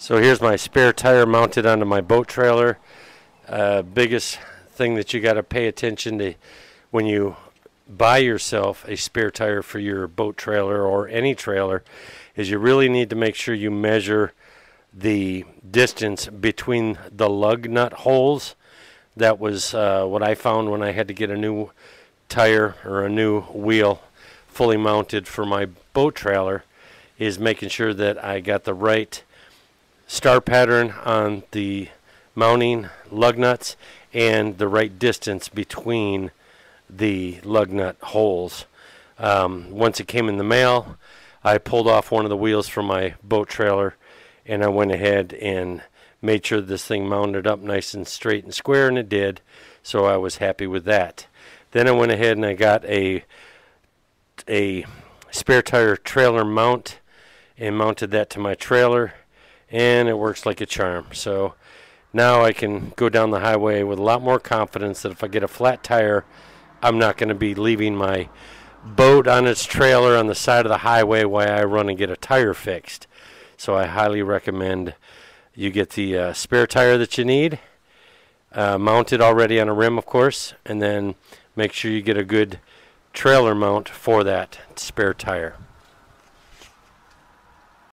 So here's my spare tire mounted onto my boat trailer. Uh, biggest thing that you got to pay attention to when you buy yourself a spare tire for your boat trailer or any trailer is you really need to make sure you measure the distance between the lug nut holes. That was uh, what I found when I had to get a new tire or a new wheel fully mounted for my boat trailer is making sure that I got the right star pattern on the mounting lug nuts and the right distance between the lug nut holes. Um, once it came in the mail, I pulled off one of the wheels from my boat trailer and I went ahead and made sure this thing mounted up nice and straight and square and it did so I was happy with that then I went ahead and I got a a spare tire trailer mount and mounted that to my trailer and it works like a charm. So now I can go down the highway with a lot more confidence that if I get a flat tire, I'm not going to be leaving my boat on its trailer on the side of the highway while I run and get a tire fixed. So I highly recommend you get the uh, spare tire that you need, uh, mounted already on a rim, of course, and then make sure you get a good trailer mount for that spare tire.